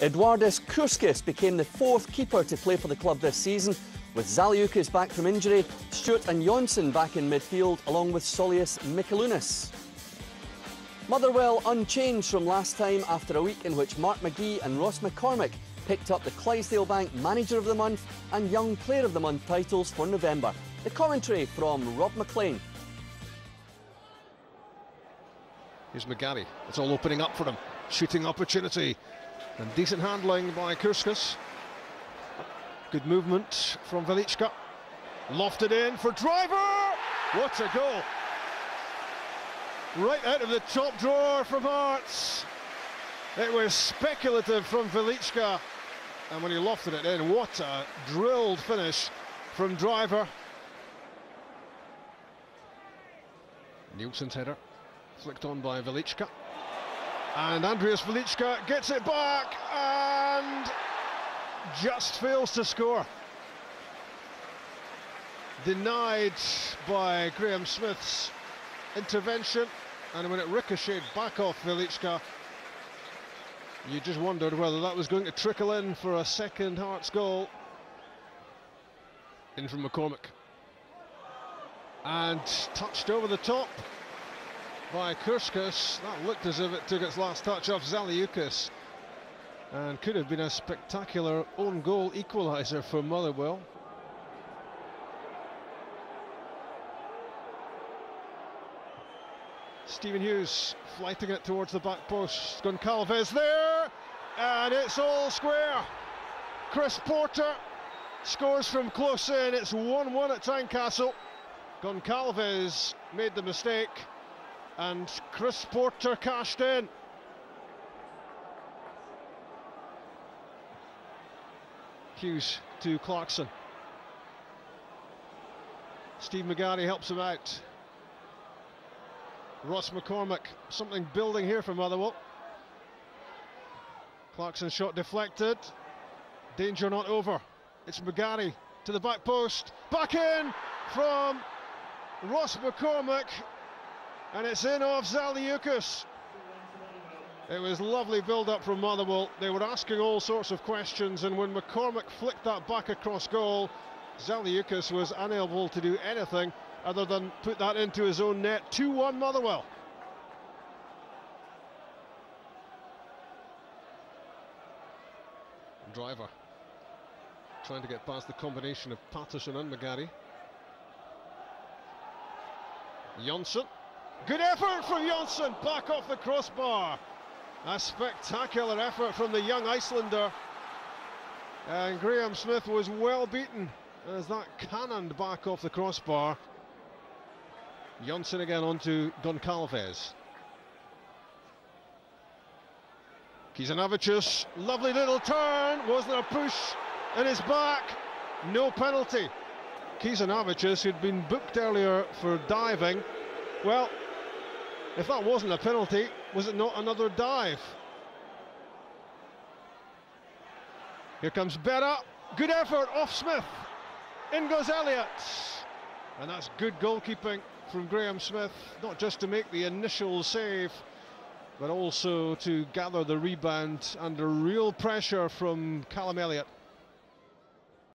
Eduardas Kurskis became the fourth keeper to play for the club this season, with Zaliukas back from injury, Stewart and Jonsson back in midfield, along with Saulius Mikoliunas. Motherwell unchanged from last time after a week in which Mark McGhee and Ross McCormack picked up the Clydesdale Bank Manager of the Month and Young Player of the Month titles for November. The commentary from Rob Maclean. Here's McGarry. It's all opening up for him. Shooting opportunity. And decent handling by Kurskis. Good movement from Velicka. Lofted in for Driver! What a goal! Right out of the top drawer from Hearts. It was speculative from Velicka. And when he lofted it in, what a drilled finish from Driver. Neilson's header, flicked on by Velicka. And Andrius Velicka gets it back and just fails to score. Denied by Graeme Smith's intervention, and when it ricocheted back off Velicka, you just wondered whether that was going to trickle in for a second Hearts goal. In from McCormack. And touched over the top by Kurskis. That looked as if it took its last touch off Zaliukas. And could have been a spectacular own goal equaliser for Motherwell. Stephen Hughes flighting it towards the back post. Goncalves there, and it's all square. Chris Porter scores from close in. It's 1 1 at Tynecastle. Goncalves made the mistake, and Chris Porter cashed in. Hughes to Clarkson. Steve McGarry helps him out. Ross McCormack, something building here for Motherwell. Clarkson shot deflected. Danger not over. It's McGarry to the back post. Back in from Ross McCormack. And it's in off Zaliukas. It was lovely build-up from Motherwell. They were asking all sorts of questions, and when McCormack flicked that back across goal, Zaliukas was unable to do anything other than put that into his own net. 2-1 Motherwell. Driver trying to get past the combination of Paterson and McGarry. Jonsson. Good effort from Jonsson, back off the crossbar. A spectacular effort from the young Icelander. And Graeme Smith was well beaten as that cannoned back off the crossbar. Jonsson again onto Goncalves. Ksanavicius, lovely little turn. Was there a push in his back? No penalty. Ksanavicius, who'd been booked earlier for diving. Well, if that wasn't a penalty, was it not another dive? Here comes Berra. Good effort off Smith. In goes Elliot. And that's good goalkeeping from Graeme Smith, not just to make the initial save, but also to gather the rebound under real pressure from Calum Elliot.